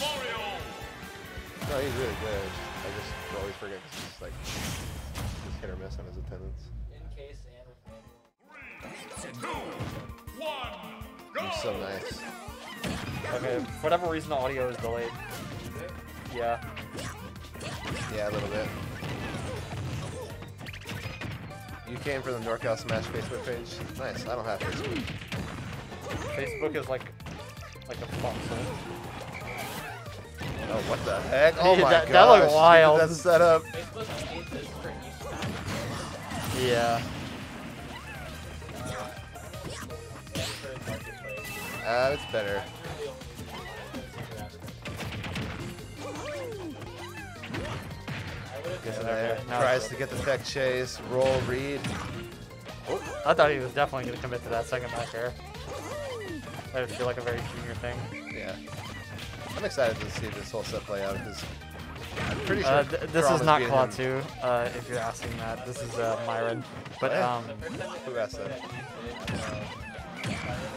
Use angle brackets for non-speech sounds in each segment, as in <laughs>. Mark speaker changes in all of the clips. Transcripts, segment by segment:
Speaker 1: No, he's really good. I just always forget because he's like just hit or miss on his attendance.
Speaker 2: In case and
Speaker 1: He's so nice.
Speaker 3: Okay, whatever reason the audio is delayed. Yeah.
Speaker 1: Yeah, a little bit. You came from the NorCal Smash Facebook page. Nice. I don't have Facebook.
Speaker 3: Facebook is like like a fossil.
Speaker 1: Oh, what the heck? <laughs> Oh
Speaker 3: Yeah,
Speaker 1: my
Speaker 3: that-
Speaker 1: god.
Speaker 3: that looked wild.
Speaker 1: That's set up.
Speaker 2: Facebook hates this for each
Speaker 3: Yeah.
Speaker 1: Uh, it's better. Gets in there,
Speaker 3: now
Speaker 1: tries to get the tech chase, roll, read.
Speaker 3: I thought he was definitely going to commit to that second back air. That would feel like a very junior thing.
Speaker 1: Yeah. I'm excited to see this whole set play out because I'm pretty sure
Speaker 3: Uh, th this
Speaker 1: Chrom
Speaker 3: is not. Klaatu, uh, if you're asking that. This is uh, Myran. But,
Speaker 1: Yeah.
Speaker 3: um,
Speaker 1: Who asked that?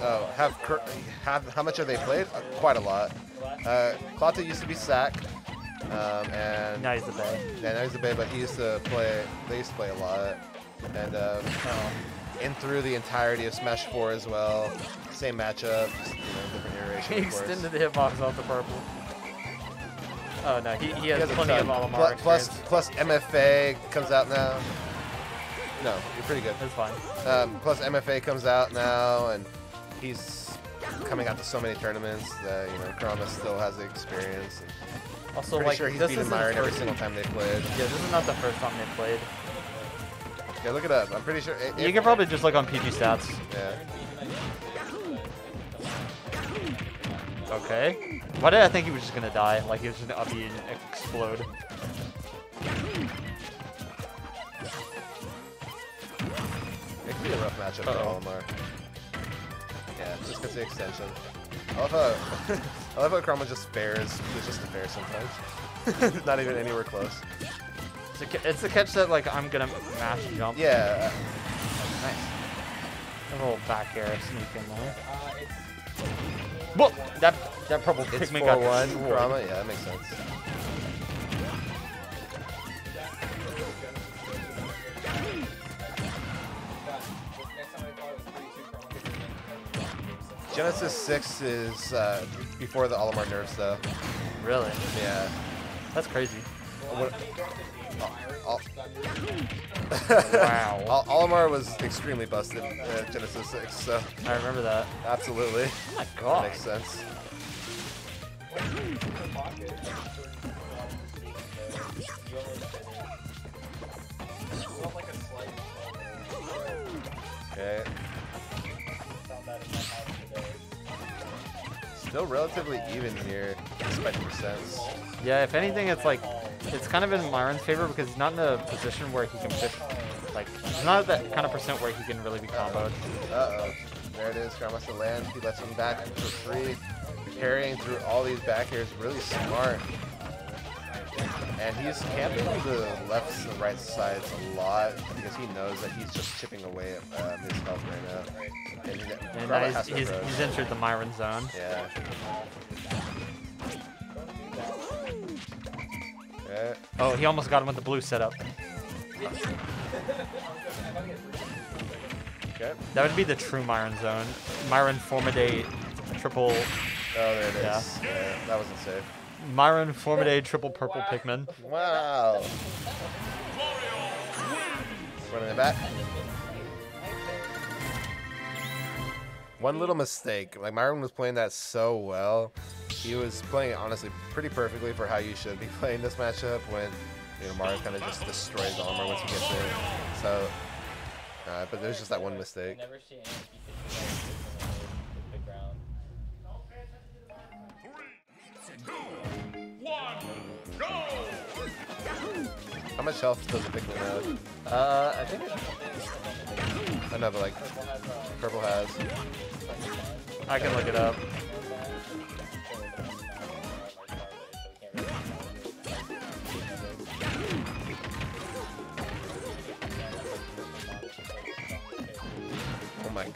Speaker 1: Oh, have Cur- have how much have they played? Uh, quite a lot. Uh, used to be Sack, um, and
Speaker 3: now he's the Bay.
Speaker 1: yeah, now he's the Bay, but he used to play. They used to play a lot, and um,
Speaker 3: Oh.
Speaker 1: In through the entirety of Smash 4 as well. Same matchup, just, you know, different iteration.
Speaker 3: He extended the hitbox off the purple. Oh no, he, he
Speaker 1: He
Speaker 3: has
Speaker 1: has
Speaker 3: plenty of. Olimar
Speaker 1: plus, MFA comes out now. No, you're pretty good.
Speaker 3: That's fine.
Speaker 1: Um, plus MFA comes out now, and he's coming out to so many tournaments that you know Kurama still has the experience. And
Speaker 3: Also,
Speaker 1: pretty
Speaker 3: like,
Speaker 1: sure he's
Speaker 3: this
Speaker 1: beaten
Speaker 3: Myran
Speaker 1: every
Speaker 3: first-
Speaker 1: single time they played.
Speaker 3: Yeah, this is not the first time they played.
Speaker 1: Yeah, look it up. I'm pretty sure. It,
Speaker 3: You
Speaker 1: it-
Speaker 3: can probably just look on PG stats.
Speaker 1: Yeah.
Speaker 3: Okay. Why did I think he was just gonna die? Like he was just gonna up and explode.
Speaker 1: It could be a rough matchup
Speaker 3: Uh-oh.
Speaker 1: for Olimar. Yeah, just because the extension. I love how <laughs> I love how Kurama just fares. It's just a fair sometimes. <laughs> Not even anywhere close.
Speaker 3: It's a, it's a catch that like I'm gonna mash jump.
Speaker 1: Yeah.
Speaker 3: Nice. A little back air sneak in there. Whoa! That that purple
Speaker 1: It's
Speaker 3: Pikmin
Speaker 1: 4
Speaker 3: got
Speaker 1: 1
Speaker 3: destroyed.
Speaker 1: Kurama. Yeah, that makes sense.
Speaker 2: next time I thought it was 3 2 Kurama.
Speaker 1: Genesis 6 is uh, before the Olimar nerfs, though.
Speaker 3: Really?
Speaker 1: Yeah.
Speaker 3: That's crazy.
Speaker 1: What- Al-
Speaker 3: Wow.
Speaker 1: Al- Olimar was extremely busted at Genesis 6, so
Speaker 3: I remember that.
Speaker 1: absolutely.
Speaker 3: Oh my
Speaker 1: That
Speaker 3: god.
Speaker 1: makes sense. Okay. Still relatively even here, despite the percents.
Speaker 3: Yeah, if anything, it's like it's kind of in Myran's favor because he's not in a position where he can fit. Like he's not at that kind of percent where he can really be comboed.
Speaker 1: Uh-oh. There it is. Karmas to land. He lets him back for free. Carrying through all these back airs. Really smart. And he's camping the left and right sides a lot because he knows that he's just chipping away at um, his health right now. And, he,
Speaker 3: And he's, he's, he's entered the Myron zone.
Speaker 1: Yeah. Okay.
Speaker 3: Oh, he almost got him with the blue setup.
Speaker 1: Okay.
Speaker 3: That would be the true Myran zone. Myran Formidate triple.
Speaker 1: Oh, there it is.
Speaker 3: Yeah.
Speaker 1: Yeah, that wasn't safe.
Speaker 3: Myran Formidate triple purple Pikmin.
Speaker 1: Wow. Running it back. One little mistake. Like Myran was playing that so well. He was playing it honestly pretty perfectly for how you should be <laughs> playing this matchup when you know Mario kind of just destroys the armor once he gets in. So, uh, but there's just that one mistake.
Speaker 2: Never see any big round.
Speaker 1: How much health does a Pikmin have?
Speaker 3: Uh, I think it,
Speaker 1: I know, but like purple has.
Speaker 3: I can look it up.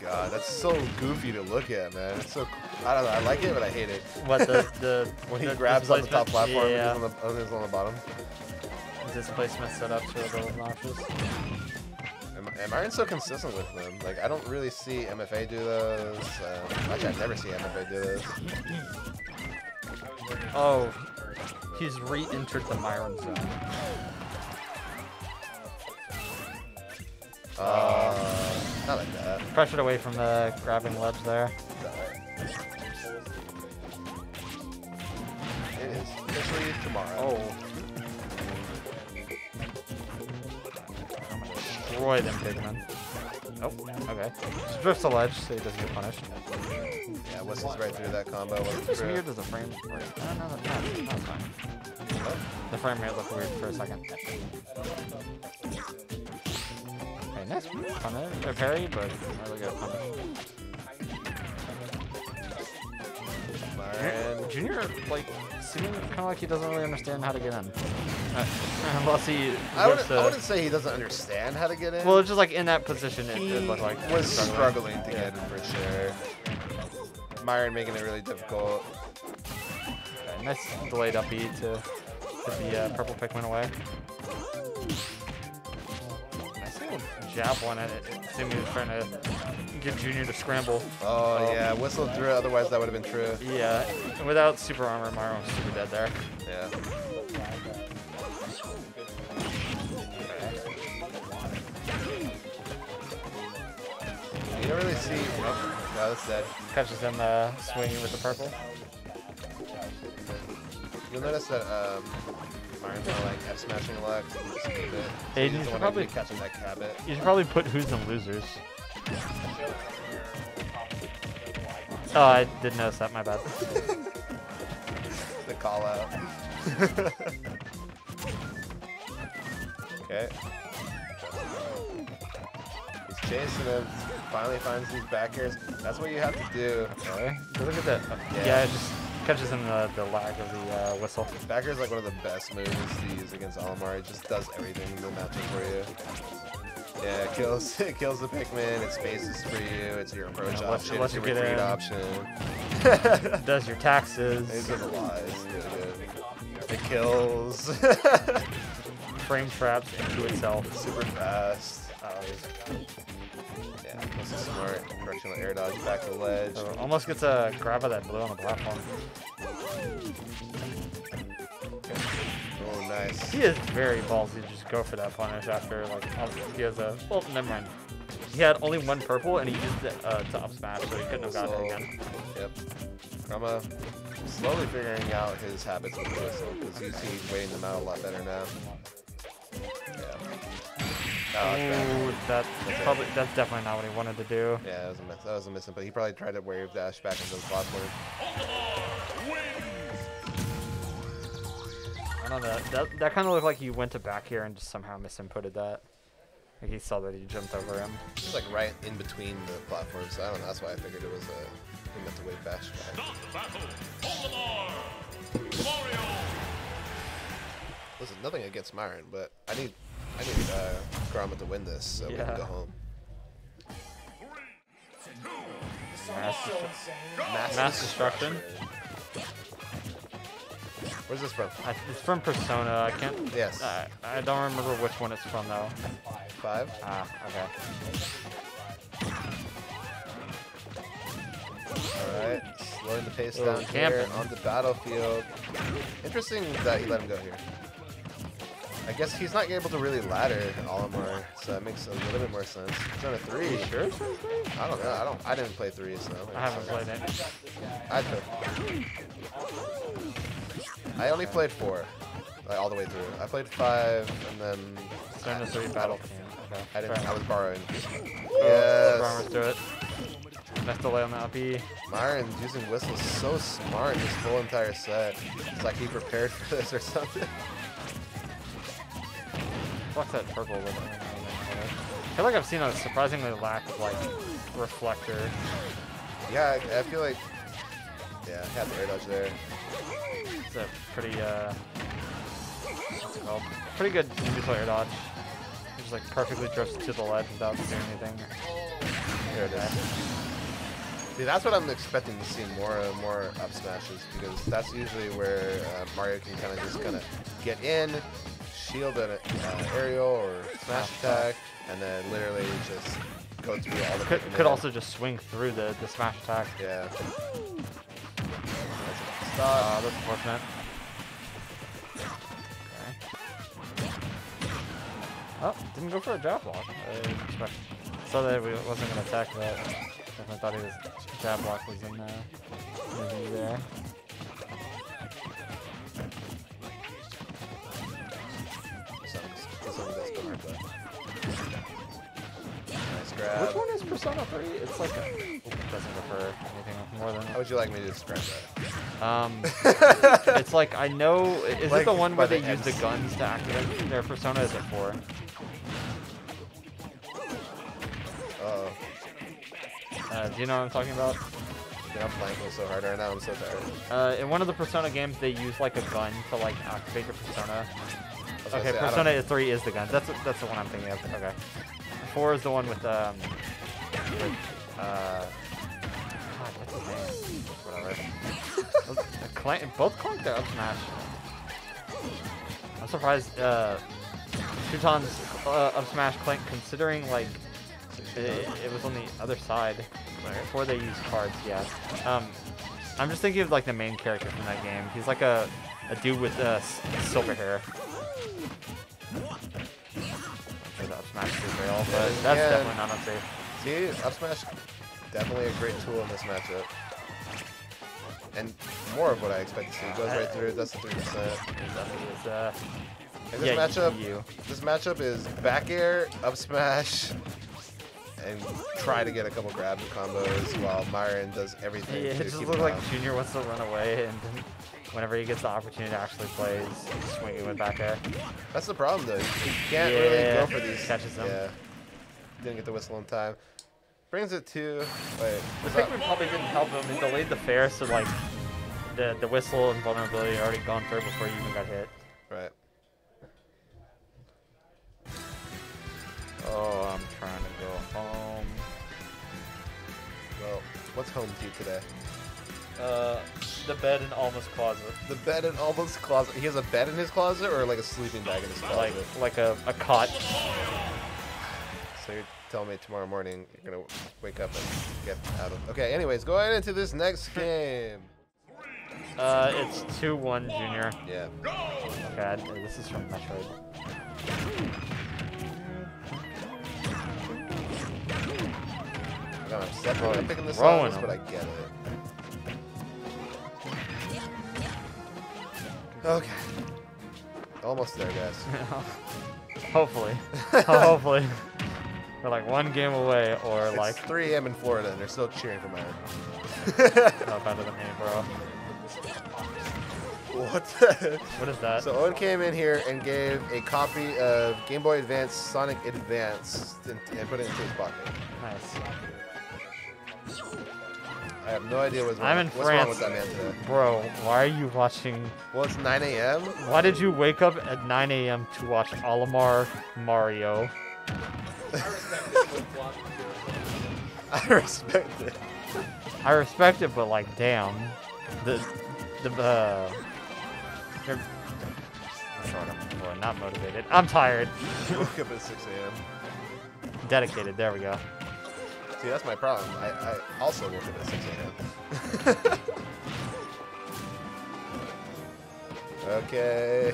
Speaker 1: God, that's so goofy to look at, man. It's so I don't know. I like it, but I hate it.
Speaker 3: What the <laughs> the
Speaker 1: When he
Speaker 3: the
Speaker 1: grabs on the top platform,
Speaker 3: Yeah,
Speaker 1: and he's on the, he's on the bottom.
Speaker 3: displacement setup to a little obnoxious.
Speaker 1: Am, and Myran's so consistent with them. Like, I don't really see MFA do those. Um, actually, I never see MFA do those.
Speaker 3: Oh, he's re-entered the Myron zone.
Speaker 1: Uh, not like that.
Speaker 3: Pressured away from the grabbing ledge there.
Speaker 1: It is officially tomorrow.
Speaker 3: Oh. Destroy them big men. Oh, okay. Just drifts the ledge so he doesn't get punished.
Speaker 1: Yeah, whistles right through that combo.
Speaker 3: It's
Speaker 1: through.
Speaker 3: weird as the frame rate. No, no, no, no, that's fine. The frame rate looked weird for a second. Okay, nice punish, or parry, but really punish.
Speaker 1: Myran.
Speaker 3: Junior, like, seeming kind of like he doesn't really understand how to get in. Uh, <laughs> unless he
Speaker 1: I wouldn't,
Speaker 3: the-
Speaker 1: I wouldn't say he doesn't understand how to get in.
Speaker 3: Well, it's just like in that position, it,
Speaker 1: he
Speaker 3: it looked like
Speaker 1: was
Speaker 3: struggling.
Speaker 1: struggling to
Speaker 3: Yeah.
Speaker 1: get in for sure. Myran making it really difficult.
Speaker 3: Okay, nice delayed up B to put the uh, purple Pikmin away. Jab one at it. He was trying to get Junior to scramble.
Speaker 1: Oh,
Speaker 3: Oh.
Speaker 1: yeah, whistled through it. Otherwise, that would have been true.
Speaker 3: Yeah, and without super armor, Mario was super dead there.
Speaker 1: Yeah. You don't really see. Oh, no, that's dead.
Speaker 3: Catches him uh, swinging with the purple.
Speaker 1: You'll notice that um, Myran's not like F smashing a lot. 'cause he just moved it. So
Speaker 3: Aiden, you should probably-
Speaker 1: catching that habit.
Speaker 3: You should probably put who's and losers. Oh, I oh, didn't notice that. My bad. <laughs>
Speaker 1: The call out. <laughs> okay. He's chasing him. Finally finds these back airs. That's what you have to do.
Speaker 3: Okay. Look at that.
Speaker 1: Yeah.
Speaker 3: Yeah, just catches in the, the lag of the uh, whistle.
Speaker 1: Back air is like one of the best moves to use against Olimar. It just does everything in the matchup for you. Yeah, it kills <laughs> it kills the Pikmin, it spaces for you, it's your approach
Speaker 3: Yeah,
Speaker 1: option, it's
Speaker 3: you
Speaker 1: your retreat
Speaker 3: in.
Speaker 1: option. <laughs>
Speaker 3: Does your taxes.
Speaker 1: Are the lies. Good, good. It kills. <laughs>
Speaker 3: frame traps into itself.
Speaker 1: Super fast.
Speaker 3: Uh,
Speaker 1: Yeah, this is smart. Directional air dodge back to the ledge.
Speaker 3: so almost gets a grab of that blue on the platform.
Speaker 1: Oh, nice.
Speaker 3: He is very ballsy to just go for that punish after like he has a well never mind. He had only one purple and he used it uh, to up smash, so he couldn't have gotten it again.
Speaker 1: Yep. Kurama slowly figuring out his habits with the whistle because he's, he's waiting them out a lot better now. Yeah. Oh, that's.
Speaker 3: Ooh, that, that's probably that's definitely not what he wanted to do.
Speaker 1: Yeah, that was a miss. That was a missing, but he probably tried to wave dash back into the platform.
Speaker 3: I don't know. That that, that kind of looked like he went to back here and just somehow misinputted that. Like he saw that he jumped over him.
Speaker 1: It's like right in between the platforms. I don't know. That's why I figured it was a. He meant to wave dash back. Listen, nothing against Myran, but I need I need uh, Gromit to win this so we can go home.
Speaker 3: Mass,
Speaker 1: Mass,
Speaker 3: mass destruction.
Speaker 1: Where's this from?
Speaker 3: I, it's from Persona. I can't.
Speaker 1: Yes.
Speaker 3: I I don't remember which one it's from though.
Speaker 1: Five.
Speaker 3: Ah, okay.
Speaker 1: All right, slowing the pace down here
Speaker 3: camping.
Speaker 1: on the battlefield. Interesting that he let him go here. I guess he's not able to really ladder Olimar, so that makes a little bit more sense. He's on a three.
Speaker 3: Sure. it's three?
Speaker 1: I don't know. I don't. I didn't play three, so
Speaker 3: I haven't played it.
Speaker 1: I played. I only played four, like all the way through. I played five, and then
Speaker 3: Persona 3 Battle Team. Okay.
Speaker 1: I didn't.
Speaker 3: fair
Speaker 1: I was borrowing.
Speaker 3: Oh, yes.
Speaker 1: Yes.
Speaker 3: do it. Nice delay on the up B.
Speaker 1: Myran using whistles so smart this whole entire set. It's like he prepared <laughs> for this or something.
Speaker 3: What's that purple with it? I feel like I've seen a surprisingly lack of like reflector.
Speaker 1: Yeah, I, I feel like. Yeah, had the air dodge there.
Speaker 3: It's a pretty uh what's it called? Pretty good neutral air dodge. It Just like perfectly drifts to the ledge without doing anything.
Speaker 1: There it is. See, that's what I'm expecting to see more and more up smashes because that's usually where uh, Mario can kind of just kind of get in, shield an uh, aerial or smash attack, and then literally just go through all the.
Speaker 3: Could, could also just swing through the, the smash attack.
Speaker 1: Yeah. That's a
Speaker 3: Uh,
Speaker 1: stop.
Speaker 3: that's unfortunate. Okay. Oh, didn't go for a jab block. I didn't expect. So that we wasn't gonna attack that. Definitely thought he was jab block was in uh, maybe there.
Speaker 1: Grab.
Speaker 3: Which one is Persona 3? It's like a. It doesn't refer anything more than.
Speaker 1: How would you like me to describe that?
Speaker 3: Um, <laughs> it's like I know. Is
Speaker 1: Like
Speaker 3: it the one where they
Speaker 1: the
Speaker 3: use the guns to activate their persona? Is it four?
Speaker 1: Oh,
Speaker 3: Uh, do you know what I'm talking about?
Speaker 1: dude, I'm playing this so hard right now. I'm so tired.
Speaker 3: Uh, in one of the Persona games, they use like a gun to like activate your persona.
Speaker 1: I was gonna
Speaker 3: Okay,
Speaker 1: say,
Speaker 3: Persona 3 is the gun. That's that's the one I'm thinking of. Okay. 4 is the one with um with uh God, what's his name? Whatever. Clank, both Clank they're up smash. I'm surprised uh Shuton's uh, up smash Clank considering like it, it was on the other side before they used cards, yeah. Um I'm just thinking of like the main character from that game. He's like a a dude with uh, silver hair. Real, but that's
Speaker 1: Yeah.
Speaker 3: definitely not unsafe.
Speaker 1: See, up smash, definitely a great tool in this matchup. And more of what I expect to see. Goes right through, does the 3%.
Speaker 3: Definitely is, uh,
Speaker 1: And this
Speaker 3: yeah,
Speaker 1: matchup,
Speaker 3: you.
Speaker 1: this matchup is back air, up smash, and try to get a couple grabs and combos while Myran does everything
Speaker 3: Yeah, it just looks like. Junior wants to run away, and whenever he gets the opportunity to actually play, he's swinging with back air.
Speaker 1: That's the problem though. You can't really go for these.
Speaker 3: catches them.
Speaker 1: Yeah. Didn't get the whistle in time. Brings it to. Wait.
Speaker 3: The
Speaker 1: up?
Speaker 3: Pikmin probably didn't help him. It delayed the fair, so like the the whistle and vulnerability had already gone through before you even got hit.
Speaker 1: Right.
Speaker 3: Oh, I'm trying to go home.
Speaker 1: Well, what's home to you today?
Speaker 3: Uh, the bed in Alma's closet.
Speaker 1: The bed in Alma's closet. He has a bed in his closet or like a sleeping bag in his closet?
Speaker 3: Like like a, a cot.
Speaker 1: So you're telling me tomorrow morning you're gonna wake up and get out of. Okay. Anyways, going into this next <laughs> game.
Speaker 3: Uh, it's 2-1 Junior.
Speaker 1: Yeah.
Speaker 3: Okay, I- this is from Metroid.
Speaker 1: I got upset when I'm picking this
Speaker 3: Throwing
Speaker 1: songs, but I get it. Okay. Almost there, guys. <laughs>
Speaker 3: Hopefully. <laughs> Hopefully. We're like one game away, or
Speaker 1: It's
Speaker 3: like
Speaker 1: 3 a.m. in Florida, and they're still cheering for Myran. <laughs>
Speaker 3: no better than me, bro.
Speaker 1: what? the- <laughs>
Speaker 3: What is that?
Speaker 1: so Owen came in here and gave a copy of Game Boy Advance Sonic Advance and, and put it into his pocket.
Speaker 3: nice.
Speaker 1: I have no idea what's wrong,
Speaker 3: I'm in
Speaker 1: what's wrong with
Speaker 3: France.
Speaker 1: that man today.
Speaker 3: Bro, why are you watching?
Speaker 1: Well, it's 9 a.m.
Speaker 3: Why did you wake up at 9 a.m. to watch Olimar Mario?
Speaker 1: I respect it.
Speaker 3: I respect it, but like, damn, the the uh, you're, that's what I'm looking. Not motivated. I'm tired.
Speaker 1: Woke up at 6 a.m.
Speaker 3: Dedicated. There we go.
Speaker 1: See, that's my problem. I, I also woke up at 6 a.m. <laughs> okay.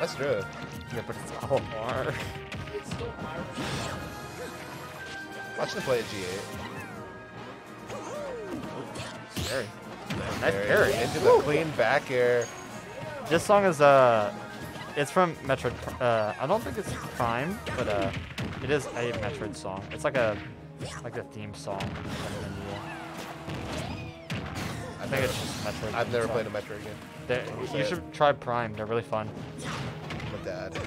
Speaker 1: That's true.
Speaker 3: Yeah, but it's Olimar.
Speaker 1: Watch them play at G8.
Speaker 3: Scary. Nice parry.
Speaker 1: Into the clean back air.
Speaker 3: This song is uh, it's from Metroid. Uh, I don't think it's Prime, but uh, it is a Metroid song. It's like a like a theme song. of I think it's just Metroid.
Speaker 1: I've never
Speaker 3: song.
Speaker 1: played a Metro game.
Speaker 3: They're- You should try Prime. They're really fun.
Speaker 1: Dad.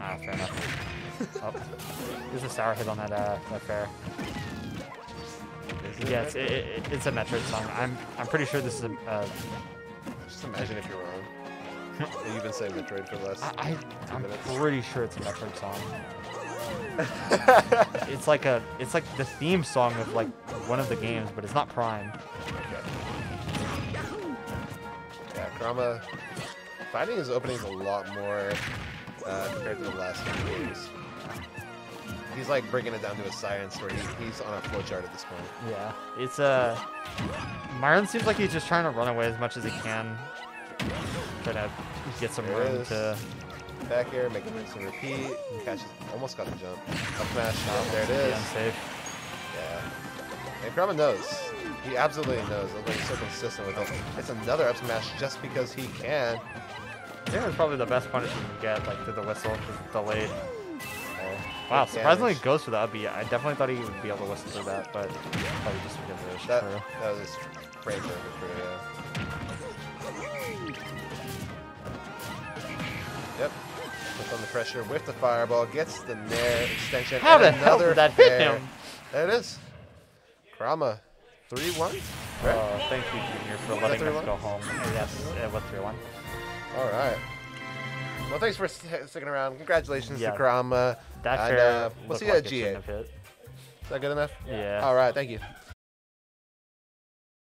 Speaker 3: Ah, fair enough. oh, there's a sour hit on that uh, that fair.
Speaker 1: It
Speaker 3: Yeah, it's, it, it, it's a Metroid song. I'm I'm pretty sure this is a. Uh,
Speaker 1: Just imagine if you're wrong. <laughs> You've been saying Metroid for the last.
Speaker 3: I, I I'm
Speaker 1: minutes.
Speaker 3: pretty sure it's a Metroid song. <laughs> It's like a, it's like the theme song of like one of the games, but it's not Prime.
Speaker 1: Yeah, Kurama finding his openings a lot more uh, compared to the last few games. He's like bringing it down to a science where he, he's on a flowchart at this point.
Speaker 3: Yeah, it's Uh, Myran seems like he's just trying to run away as much as he can, try to get some
Speaker 1: There
Speaker 3: room to.
Speaker 1: Back air, make it rinse and repeat. Catches, almost got the jump. Up smash, oh, there it is.
Speaker 3: unsafe.
Speaker 1: Yeah. And Kurama knows. He absolutely knows. Like, he's so consistent with it. It's another up smash just because he can.
Speaker 3: I think that's probably the best punish you can get, like through the whistle, 'cause it's delayed.
Speaker 1: Uh,
Speaker 3: Wow, surprisingly
Speaker 1: damage.
Speaker 3: goes for the up B. I definitely thought he would be able to whistle through that, but probably just because of his
Speaker 1: That,
Speaker 3: crew.
Speaker 1: that was perfect for yeah. Yep. Puts on the pressure with the fireball, gets the nair extension.
Speaker 3: How the hell
Speaker 1: another
Speaker 3: did that hit
Speaker 1: nair.
Speaker 3: him?
Speaker 1: There it is. Kurama, 3 1. Right?
Speaker 3: Uh, thank you, Junior, for letting us go home. Yes, it was 3 1.
Speaker 1: All right. Well, thanks for st- sticking around. Congratulations
Speaker 3: Yeah.
Speaker 1: to Kurama.
Speaker 3: That
Speaker 1: And,
Speaker 3: chair
Speaker 1: uh, we'll see you at
Speaker 3: it shouldn't
Speaker 1: G8.
Speaker 3: hit.
Speaker 1: Is that good enough?
Speaker 3: Yeah.
Speaker 1: All right. Thank you.